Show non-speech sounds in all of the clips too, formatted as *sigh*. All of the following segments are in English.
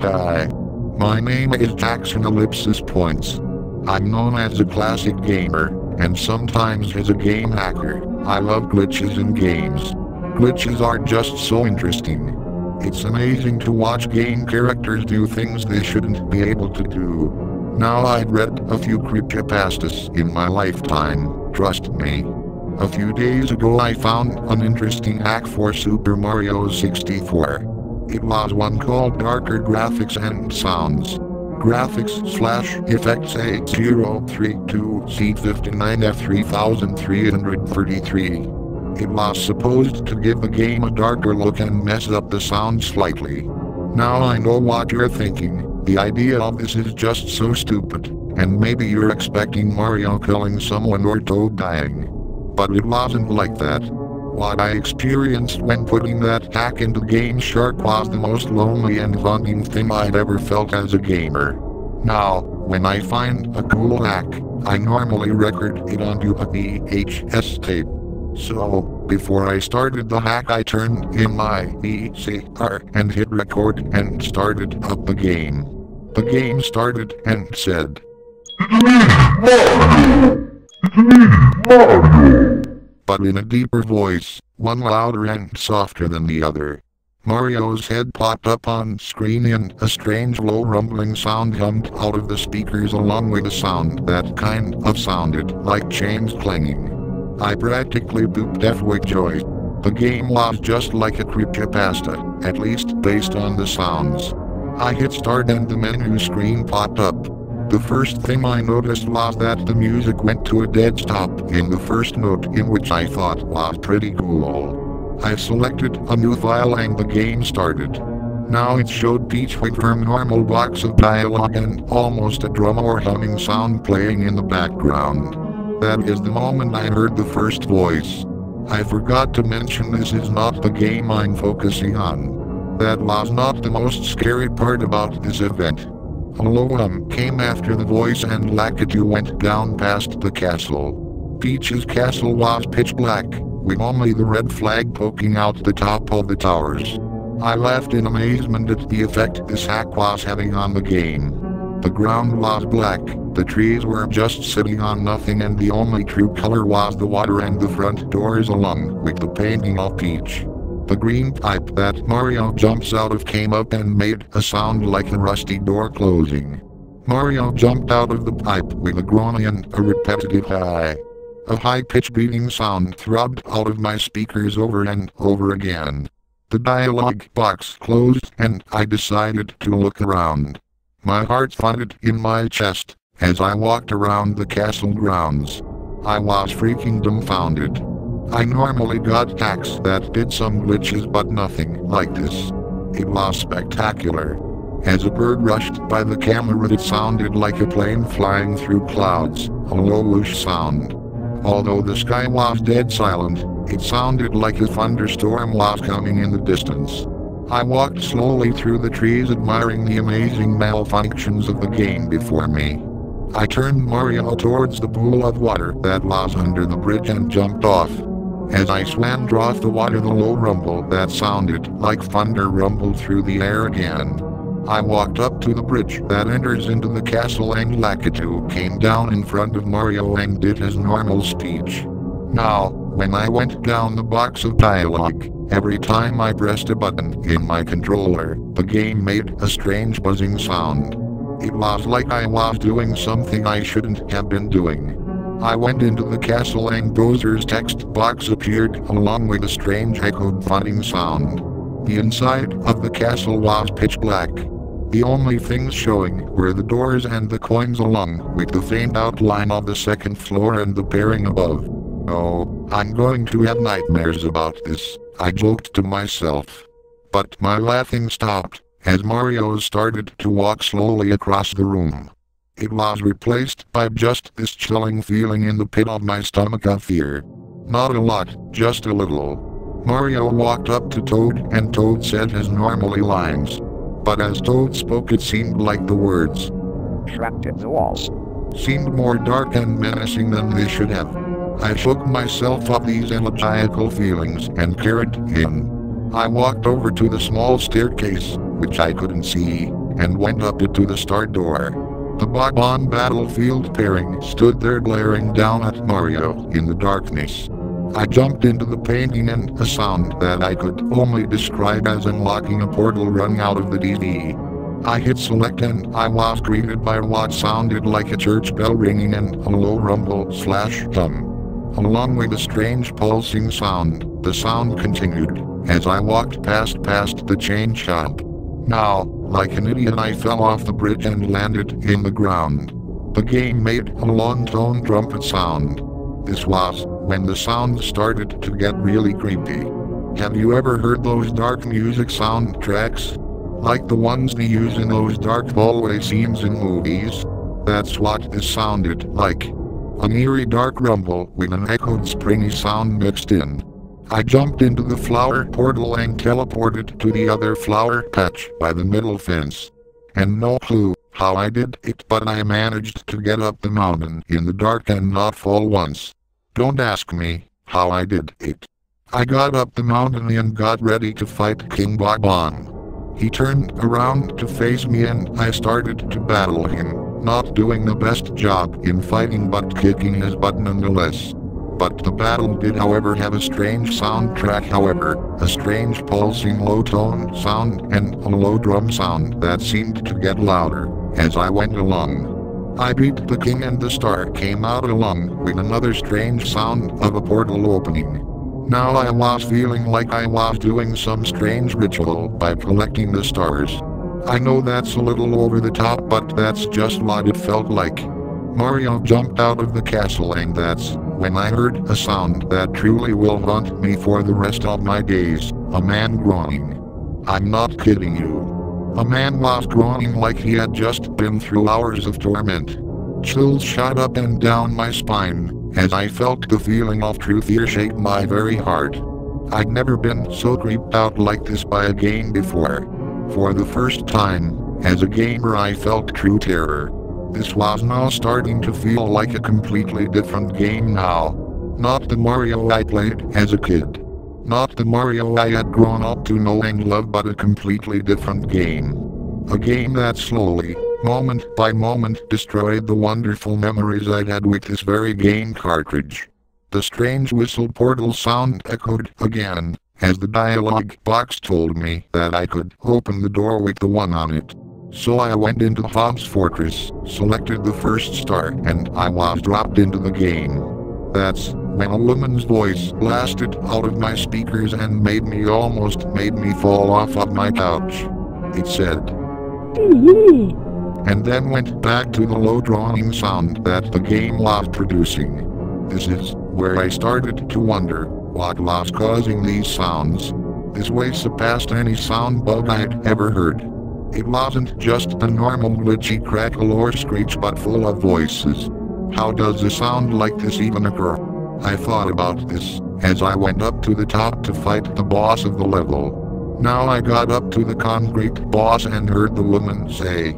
Hi. My name is Jackson Ellipsis Points. I'm known as a classic gamer, and sometimes as a game hacker. I love glitches in games. Glitches are just so interesting. It's amazing to watch game characters do things they shouldn't be able to do. Now I'd read a few creepypastas in my lifetime, trust me. A few days ago I found an interesting hack for Super Mario 64. It was one called Darker Graphics and Sounds. Graphics slash effects A032 C59F3333. It was supposed to give the game a darker look and mess up the sound slightly. Now I know what you're thinking, the idea of this is just so stupid, and maybe you're expecting Mario killing someone or Toad dying but it wasn't like that. What I experienced when putting that hack into Game Shark was the most lonely and haunting thing I'd ever felt as a gamer. Now, when I find a cool hack, I normally record it onto a VHS tape. So, before I started the hack I turned in my VCR and hit record and started up the game. The game started and said, but in a deeper voice, one louder and softer than the other. Mario's head popped up on screen and a strange low rumbling sound hummed out of the speakers along with a sound that kind of sounded like chains clanging. I practically pooped F with joy. The game was just like a creepypasta, at least based on the sounds. I hit start and the menu screen popped up. The first thing I noticed was that the music went to a dead stop in the first note in which I thought was pretty cool. I selected a new file and the game started. Now it showed Peach with her normal box of dialogue and almost a drum or humming sound playing in the background. That is the moment I heard the first voice. I forgot to mention this is not the game I'm focusing on. That was not the most scary part about this event. Aloha came after the voice and Lakitu went down past the castle. Peach's castle was pitch black, with only the red flag poking out the top of the towers. I laughed in amazement at the effect this hack was having on the game. The ground was black, the trees were just sitting on nothing and the only true color was the water and the front doors along with the painting of Peach. The green pipe that Mario jumps out of came up and made a sound like a rusty door closing. Mario jumped out of the pipe with a groan and a repetitive high. A high-pitched beating sound throbbed out of my speakers over and over again. The dialogue box closed and I decided to look around. My heart thudded in my chest as I walked around the castle grounds. I was freaking dumbfounded. I normally got hacks that did some glitches but nothing like this. It was spectacular. As a bird rushed by the camera it sounded like a plane flying through clouds, a low whoosh sound. Although the sky was dead silent, it sounded like a thunderstorm was coming in the distance. I walked slowly through the trees admiring the amazing malfunctions of the game before me. I turned Mario towards the pool of water that was under the bridge and jumped off. As I swam across the water the low rumble that sounded like thunder rumbled through the air again. I walked up to the bridge that enters into the castle and Lakitu came down in front of Mario and did his normal speech. Now, when I went down the box of dialogue, every time I pressed a button in my controller, the game made a strange buzzing sound. It was like I was doing something I shouldn't have been doing. I went into the castle and Bowser's text box appeared along with a strange echoed thudding sound. The inside of the castle was pitch black. The only things showing were the doors and the coins along with the faint outline of the second floor and the pairing above. Oh, I'm going to have nightmares about this, I joked to myself. But my laughing stopped as Mario started to walk slowly across the room. It was replaced by just this chilling feeling in the pit of my stomach of fear. Not a lot, just a little. Mario walked up to Toad and Toad said his normally lines. But as Toad spoke it seemed like the words trapped in the walls seemed more dark and menacing than they should have. I shook myself of these elegiacal feelings and carried in. I walked over to the small staircase, which I couldn't see, and went up it to the start door. The Bob-omb battlefield pairing stood there glaring down at Mario in the darkness. I jumped into the painting and a sound that I could only describe as unlocking a portal rung out of the DV. I hit select and I was greeted by what sounded like a church bell ringing and a low rumble slash hum. Along with a strange pulsing sound, the sound continued as I walked past past the chain chomp. Now, like an idiot I fell off the bridge and landed in the ground. The game made a long tone trumpet sound. This was when the sound started to get really creepy. Have you ever heard those dark music soundtracks? Like the ones they use in those dark hallway scenes in movies? That's what this sounded like. An eerie dark rumble with an echoed springy sound mixed in. I jumped into the flower portal and teleported to the other flower patch by the middle fence. And no clue how I did it but I managed to get up the mountain in the dark and not fall once. Don't ask me how I did it. I got up the mountain and got ready to fight King Bob-omb. He turned around to face me and I started to battle him, not doing the best job in fighting but kicking his butt nonetheless but the battle did however have a strange soundtrack however, a strange pulsing low tone sound and a low drum sound that seemed to get louder as I went along. I beat the king and the star came out along with another strange sound of a portal opening. Now I was feeling like I was doing some strange ritual by collecting the stars. I know that's a little over the top but that's just what it felt like. Mario jumped out of the castle and that's when I heard a sound that truly will haunt me for the rest of my days, a man groaning. I'm not kidding you. A man was groaning like he had just been through hours of torment. Chills shot up and down my spine, as I felt the feeling of true fear shake my very heart. I'd never been so creeped out like this by a game before. For the first time, as a gamer I felt true terror. This was now starting to feel like a completely different game now. Not the Mario I played as a kid. Not the Mario I had grown up to know and love but a completely different game. A game that slowly, moment by moment destroyed the wonderful memories I'd had with this very game cartridge. The strange whistle portal sound echoed again, as the dialogue box told me that I could open the door with the one on it. So I went into Whomp's Fortress, selected the first star, and I was dropped into the game. That's when a woman's voice blasted out of my speakers and made me almost made me fall off of my couch. It said, and then went back to the low droning sound that the game was producing. This is where I started to wonder what was causing these sounds. This way surpassed any sound bug I'd ever heard. It wasn't just a normal glitchy crackle or screech but full of voices. How does a sound like this even occur? I thought about this as I went up to the top to fight the boss of the level. Now I got up to the concrete boss and heard the woman say,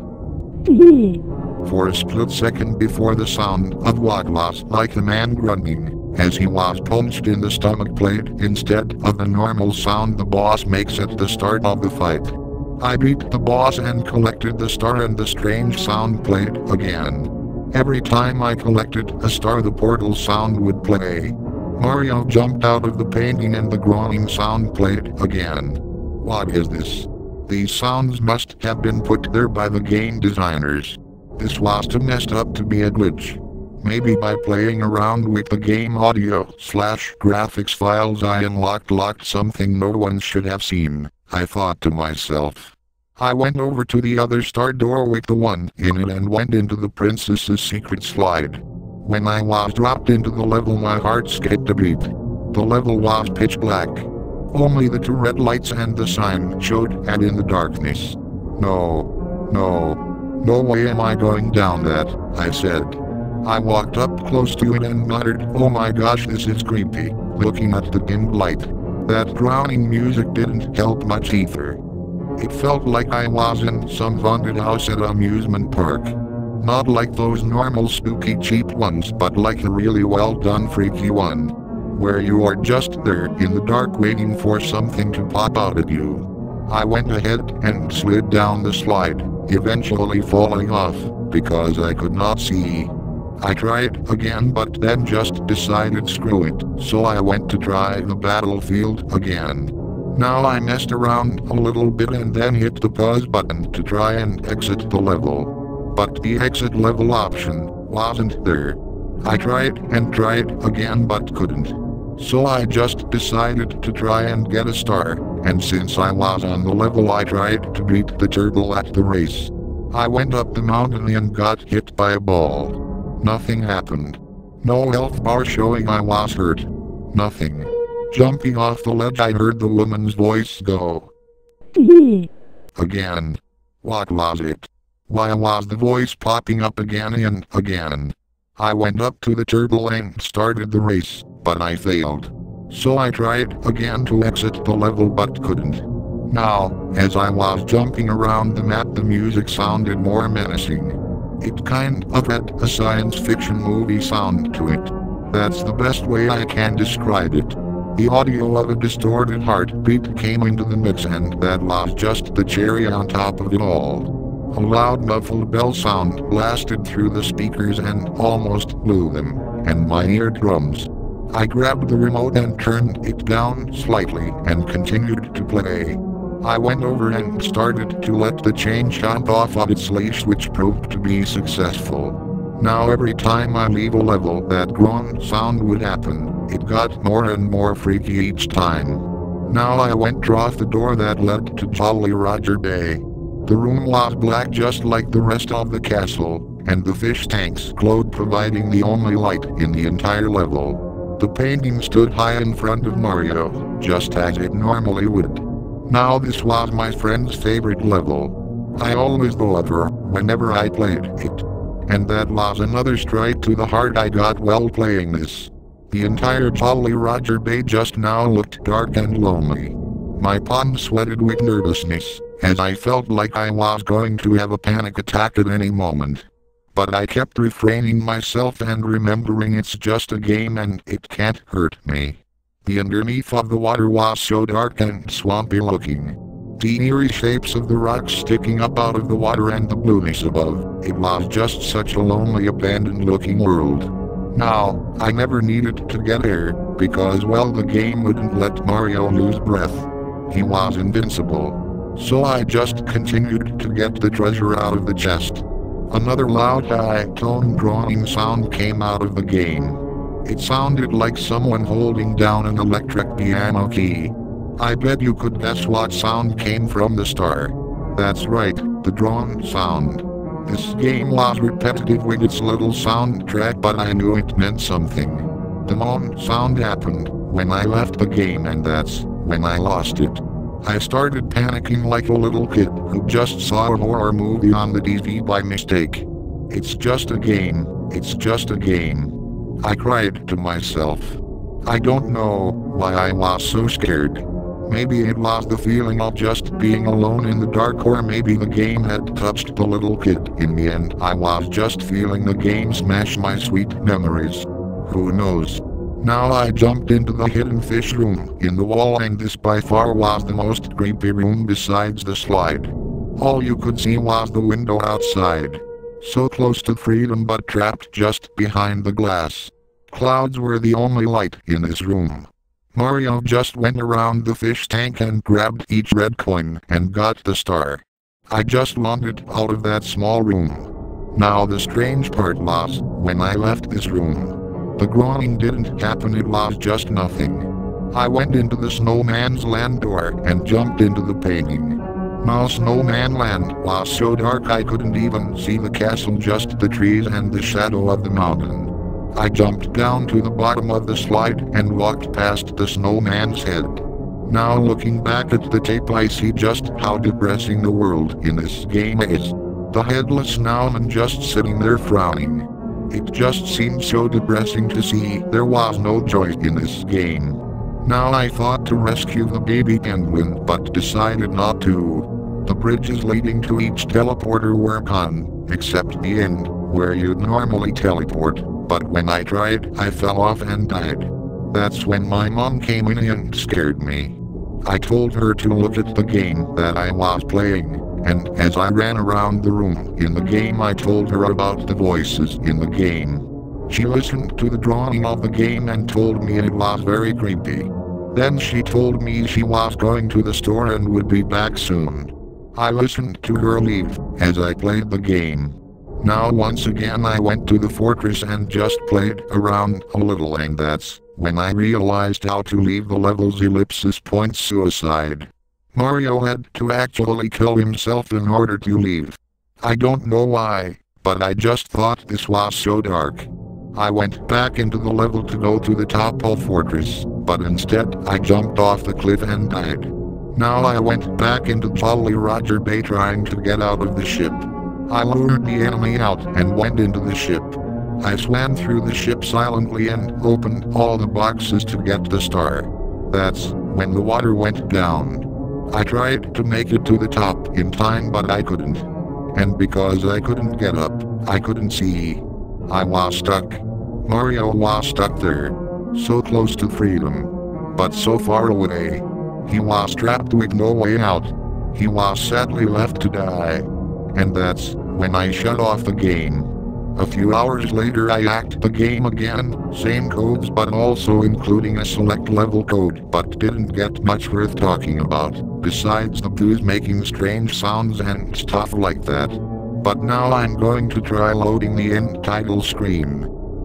*laughs* For a split second before the sound of what was like a man grunting, as he was punched in the stomach played instead of the normal sound the boss makes at the start of the fight. I beat the boss and collected the star and the strange sound played again. Every time I collected a star the portal sound would play. Mario jumped out of the painting and the groaning sound played again. What is this? These sounds must have been put there by the game designers. This was too messed up to be a glitch. Maybe by playing around with the game audio slash graphics files I unlocked locked something no one should have seen. I thought to myself. I went over to the other star door with the one in it and went into the princess's secret slide. When I was dropped into the level my heart skipped a beat. The level was pitch black. Only the two red lights and the sign showed and in the darkness. No. No. No way am I going down that, I said. I walked up close to it and muttered, oh my gosh this is creepy, looking at the dim light. That drowning music didn't help much either. It felt like I was in some haunted house at amusement park. Not like those normal spooky cheap ones but like a really well done freaky one. Where you are just there in the dark waiting for something to pop out at you. I went ahead and slid down the slide, eventually falling off, because I could not see. I tried again but then just decided screw it, so I went to try the battlefield again. Now I messed around a little bit and then hit the pause button to try and exit the level. But the exit level option wasn't there. I tried and tried again but couldn't. So I just decided to try and get a star, and since I was on the level I tried to beat the turtle at the race. I went up the mountain and got hit by a ball. Nothing happened. No health bar showing I was hurt. Nothing. Jumping off the ledge I heard the woman's voice go. Again. What was it? Why was the voice popping up again and again? I went up to the turbo and started the race, but I failed. So I tried again to exit the level but couldn't. Now, as I was jumping around the map the music sounded more menacing. It kind of had a science fiction movie sound to it. That's the best way I can describe it. The audio of a distorted heartbeat came into the mix and that was just the cherry on top of it all. A loud muffled bell sound blasted through the speakers and almost blew them, and my eardrums. I grabbed the remote and turned it down slightly and continued to play. I went over and started to let the chain jump off of its leash which proved to be successful. Now every time I leave a level that groan sound would happen, it got more and more freaky each time. Now I went off the door that led to Jolly Roger Bay. The room was black just like the rest of the castle, and the fish tanks glowed providing the only light in the entire level. The painting stood high in front of Mario, just as it normally would. Now this was my friend's favorite level. I always of her whenever I played it. And that was another strike to the heart I got while playing this. The entire Jolly Roger Bay just now looked dark and lonely. My palms sweated with nervousness as I felt like I was going to have a panic attack at any moment. But I kept refraining myself and remembering it's just a game and it can't hurt me. The underneath of the water was so dark and swampy looking. The eerie shapes of the rocks sticking up out of the water and the blueness above. It was just such a lonely abandoned looking world. Now, I never needed to get there, because well the game wouldn't let Mario lose breath. He was invincible. So I just continued to get the treasure out of the chest. Another loud high-tone groaning sound came out of the game. It sounded like someone holding down an electric piano key. I bet you could guess what sound came from the star. That's right, the drone sound. This game was repetitive with its little soundtrack but I knew it meant something. The moan sound happened when I left the game and that's when I lost it. I started panicking like a little kid who just saw a horror movie on the TV by mistake. It's just a game, it's just a game. I cried to myself. I don't know why I was so scared. Maybe it was the feeling of just being alone in the dark or maybe the game had touched the little kid in me and I was just feeling the game smash my sweet memories. Who knows? Now I jumped into the hidden fish room in the wall and this by far was the most creepy room besides the slide. All you could see was the window outside. So close to freedom but trapped just behind the glass. Clouds were the only light in this room. Mario just went around the fish tank and grabbed each red coin and got the star. I just wanted out of that small room. Now the strange part was, when I left this room, the groaning didn't happen, it was just nothing. I went into the snowman's land door and jumped into the painting. Now snowman land was so dark I couldn't even see the castle just the trees and the shadow of the mountain. I jumped down to the bottom of the slide and walked past the snowman's head. Now looking back at the tape I see just how depressing the world in this game is. The headless snowman just sitting there frowning. It just seemed so depressing to see there was no joy in this game. Now I thought to rescue the baby penguin but decided not to. The bridges leading to each teleporter were gone, except the end, where you'd normally teleport, but when I tried I fell off and died. That's when my mom came in and scared me. I told her to look at the game that I was playing, and as I ran around the room in the game I told her about the voices in the game. She listened to the drawing of the game and told me it was very creepy. Then she told me she was going to the store and would be back soon. I listened to her leave as I played the game. Now once again I went to the fortress and just played around a little and that's when I realized how to leave the levels ellipsis point suicide. Mario had to actually kill himself in order to leave. I don't know why, but I just thought this was so dark. I went back into the level to go to the top of fortress, but instead I jumped off the cliff and died. Now I went back into Jolly Roger Bay trying to get out of the ship. I lured the enemy out and went into the ship. I swam through the ship silently and opened all the boxes to get the star. That's when the water went down. I tried to make it to the top in time but I couldn't. And because I couldn't get up, I couldn't see. I was stuck. Mario was stuck there. So close to freedom. But so far away. He was trapped with no way out. He was sadly left to die. And that's when I shut off the game. A few hours later I hacked the game again, same codes but also including a select level code but didn't get much worth talking about, besides the boos making strange sounds and stuff like that. But now I'm going to try loading the end title screen.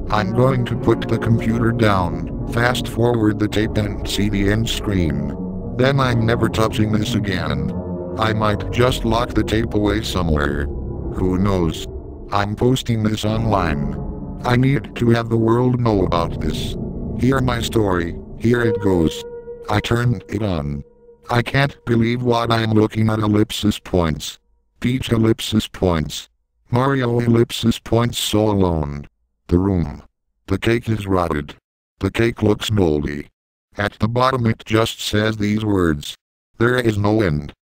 I'm going to put the computer down, fast forward the tape and see the end screen. Then I'm never touching this again. I might just lock the tape away somewhere. Who knows? I'm posting this online. I need to have the world know about this. Hear my story, here it goes. I turned it on. I can't believe what I'm looking at ellipsis points. Peach ellipsis points. Mario ellipsis points so alone. The room. The cake is rotted. The cake looks moldy. At the bottom it just says these words. There is no end.